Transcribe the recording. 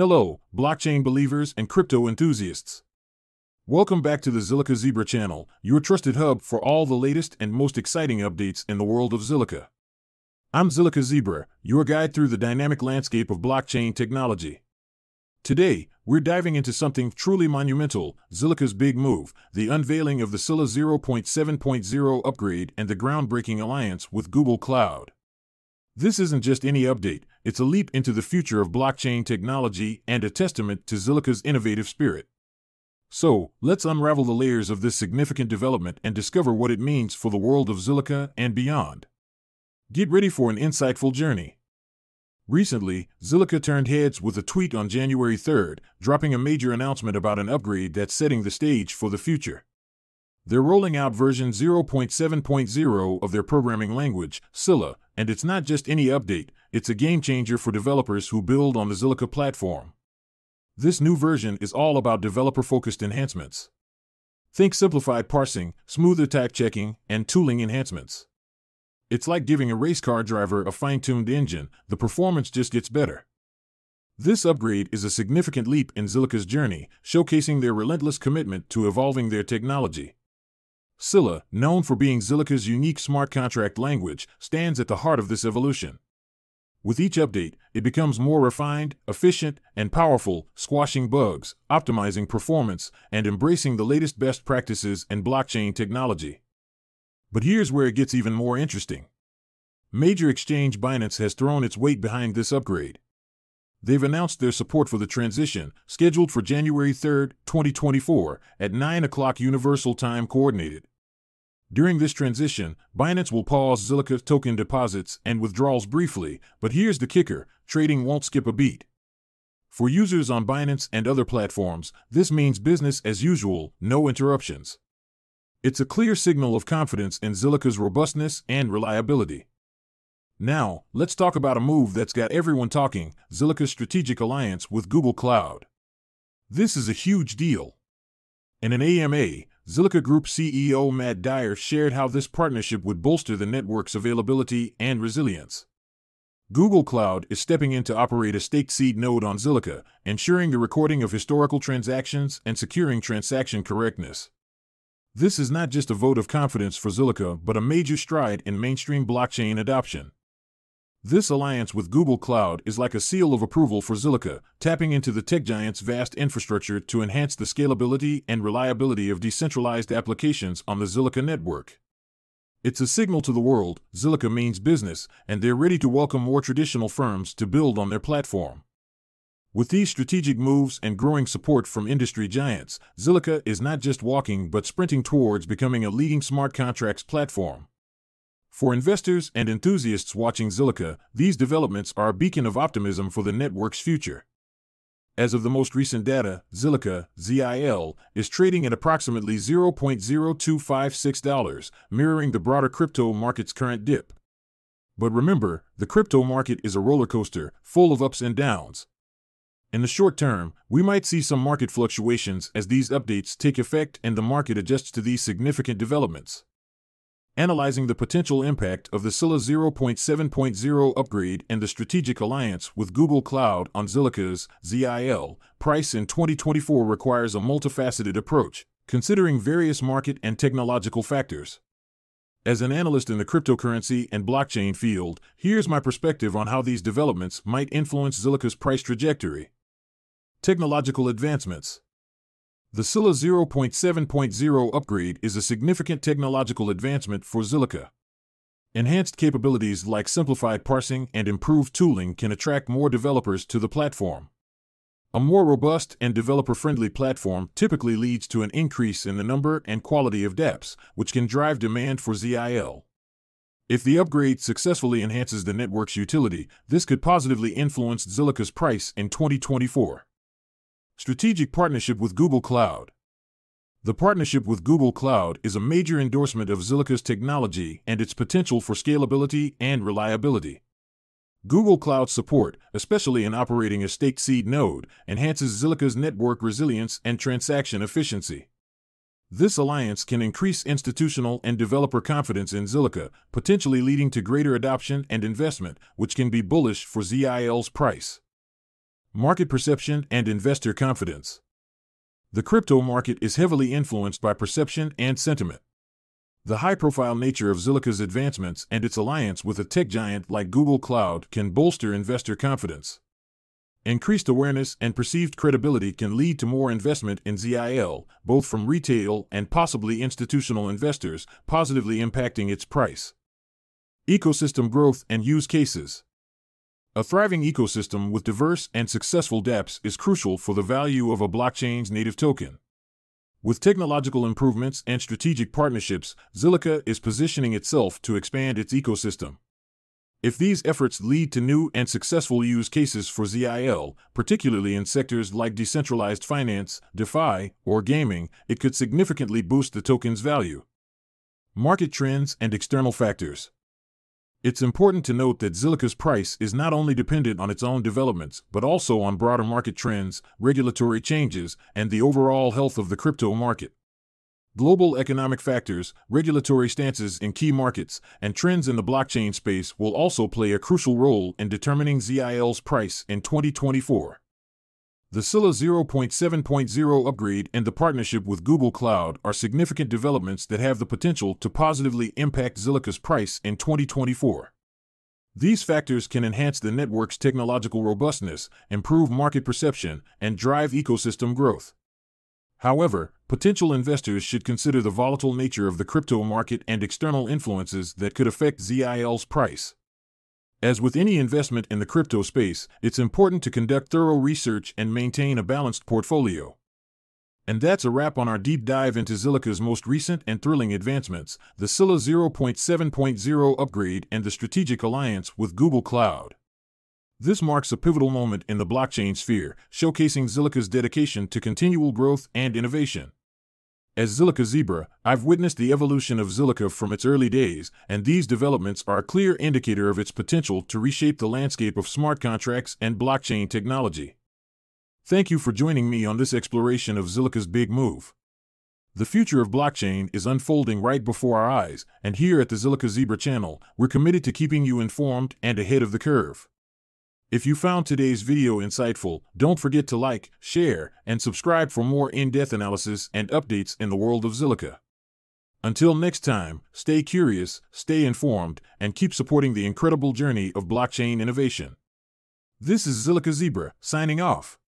Hello, blockchain believers and crypto enthusiasts. Welcome back to the Zilliqa Zebra channel, your trusted hub for all the latest and most exciting updates in the world of Zilliqa. I'm Zilliqa Zebra, your guide through the dynamic landscape of blockchain technology. Today, we're diving into something truly monumental Zilliqa's big move, the unveiling of the Scilla 0.7.0 upgrade and the groundbreaking alliance with Google Cloud. This isn't just any update, it's a leap into the future of blockchain technology and a testament to Zilliqa's innovative spirit. So, let's unravel the layers of this significant development and discover what it means for the world of Zilliqa and beyond. Get ready for an insightful journey. Recently, Zilliqa turned heads with a tweet on January 3rd, dropping a major announcement about an upgrade that's setting the stage for the future. They're rolling out version 0.7.0 of their programming language, Scilla, and it's not just any update, it's a game changer for developers who build on the Zilliqa platform. This new version is all about developer focused enhancements. Think simplified parsing, smoother tag checking, and tooling enhancements. It's like giving a race car driver a fine tuned engine, the performance just gets better. This upgrade is a significant leap in Zilliqa's journey, showcasing their relentless commitment to evolving their technology. Scilla, known for being Zilliqa's unique smart contract language, stands at the heart of this evolution. With each update, it becomes more refined, efficient, and powerful, squashing bugs, optimizing performance, and embracing the latest best practices in blockchain technology. But here's where it gets even more interesting. Major exchange Binance has thrown its weight behind this upgrade. They've announced their support for the transition, scheduled for January 3, 2024, at 9 o'clock Universal Time Coordinated. During this transition, Binance will pause Zilliqa token deposits and withdrawals briefly, but here's the kicker trading won't skip a beat. For users on Binance and other platforms, this means business as usual, no interruptions. It's a clear signal of confidence in Zilliqa's robustness and reliability. Now, let's talk about a move that's got everyone talking Zilliqa's strategic alliance with Google Cloud. This is a huge deal. In an AMA, Zilliqa Group CEO Matt Dyer shared how this partnership would bolster the network's availability and resilience. Google Cloud is stepping in to operate a staked seed node on Zilliqa, ensuring the recording of historical transactions and securing transaction correctness. This is not just a vote of confidence for Zilliqa, but a major stride in mainstream blockchain adoption. This alliance with Google Cloud is like a seal of approval for Zilliqa, tapping into the tech giant's vast infrastructure to enhance the scalability and reliability of decentralized applications on the Zilliqa network. It's a signal to the world Zilliqa means business, and they're ready to welcome more traditional firms to build on their platform. With these strategic moves and growing support from industry giants, Zilliqa is not just walking but sprinting towards becoming a leading smart contracts platform. For investors and enthusiasts watching Zilliqa, these developments are a beacon of optimism for the network's future. As of the most recent data, Zilliqa, ZIL, is trading at approximately $0.0256, mirroring the broader crypto market's current dip. But remember, the crypto market is a roller coaster, full of ups and downs. In the short term, we might see some market fluctuations as these updates take effect and the market adjusts to these significant developments analyzing the potential impact of the Scilla 0.7.0 upgrade and the strategic alliance with Google Cloud on Zilliqa's ZIL price in 2024 requires a multifaceted approach, considering various market and technological factors. As an analyst in the cryptocurrency and blockchain field, here's my perspective on how these developments might influence Zilliqa's price trajectory. Technological advancements. The Scilla 0.7.0 upgrade is a significant technological advancement for Zilliqa. Enhanced capabilities like simplified parsing and improved tooling can attract more developers to the platform. A more robust and developer friendly platform typically leads to an increase in the number and quality of dApps, which can drive demand for ZIL. If the upgrade successfully enhances the network's utility, this could positively influence Zilliqa's price in 2024. Strategic Partnership with Google Cloud. The partnership with Google Cloud is a major endorsement of Zilliqa's technology and its potential for scalability and reliability. Google Cloud support, especially in operating a staked seed node, enhances Zilliqa's network resilience and transaction efficiency. This alliance can increase institutional and developer confidence in Zilliqa, potentially leading to greater adoption and investment, which can be bullish for ZIL's price. Market perception and investor confidence. The crypto market is heavily influenced by perception and sentiment. The high profile nature of Zilliqa's advancements and its alliance with a tech giant like Google Cloud can bolster investor confidence. Increased awareness and perceived credibility can lead to more investment in ZIL, both from retail and possibly institutional investors, positively impacting its price. Ecosystem growth and use cases. A thriving ecosystem with diverse and successful dApps is crucial for the value of a blockchain's native token. With technological improvements and strategic partnerships, Zilliqa is positioning itself to expand its ecosystem. If these efforts lead to new and successful use cases for ZIL, particularly in sectors like decentralized finance, DeFi, or gaming, it could significantly boost the token's value. Market trends and external factors. It's important to note that Zilliqa's price is not only dependent on its own developments, but also on broader market trends, regulatory changes, and the overall health of the crypto market. Global economic factors, regulatory stances in key markets, and trends in the blockchain space will also play a crucial role in determining ZIL's price in 2024. The Scilla 0.7.0 upgrade and the partnership with Google Cloud are significant developments that have the potential to positively impact Zilliqa's price in 2024. These factors can enhance the network's technological robustness, improve market perception, and drive ecosystem growth. However, potential investors should consider the volatile nature of the crypto market and external influences that could affect ZIL's price. As with any investment in the crypto space, it's important to conduct thorough research and maintain a balanced portfolio. And that's a wrap on our deep dive into Zilliqa's most recent and thrilling advancements, the Scilla 0.7.0 upgrade and the strategic alliance with Google Cloud. This marks a pivotal moment in the blockchain sphere, showcasing Zilliqa's dedication to continual growth and innovation. As Zilliqa Zebra, I've witnessed the evolution of Zilliqa from its early days, and these developments are a clear indicator of its potential to reshape the landscape of smart contracts and blockchain technology. Thank you for joining me on this exploration of Zilliqa's big move. The future of blockchain is unfolding right before our eyes, and here at the Zilliqa Zebra channel, we're committed to keeping you informed and ahead of the curve. If you found today's video insightful, don't forget to like, share, and subscribe for more in-depth analysis and updates in the world of Zilliqa. Until next time, stay curious, stay informed, and keep supporting the incredible journey of blockchain innovation. This is Zilliqa Zebra, signing off.